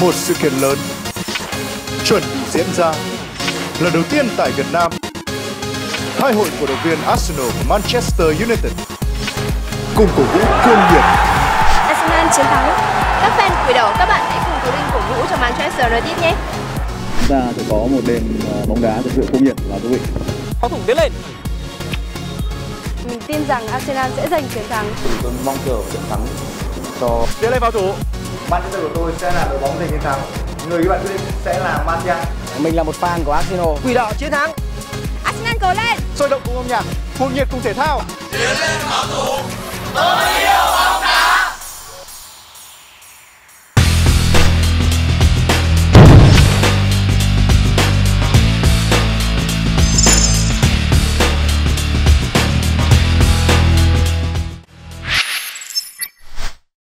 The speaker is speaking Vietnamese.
một sự kiện lớn chuẩn bị diễn ra lần đầu tiên tại Việt Nam. Hai hội cổ động viên Arsenal và Manchester United cùng cổ vũ cuồng nhiệt. Arsenal chiến thắng. Các fan quỷ đỏ các bạn hãy cùng cổ Linh cổ vũ cho Manchester United nhé. Chúng ta sẽ có một đêm ờ, bóng đá thực sự cuồng nhiệt và thú vị. Pháo thủ tiến lên. Mình tin rằng Arsenal sẽ giành chiến thắng. Tôi mong chờ trận thắng cho Tiến lên pháo thủ. Ban chiến của tôi sẽ là đội bóng giành chiến thắng. Người các bạn quyết định sẽ là Martial. Mình là một fan của Arsenal. Quỷ đỏ chiến thắng. Arsenal cố lên. Sôi động cùng âm nhạc, cuồng nhiệt cùng thể thao. Tiến lên pháo thủ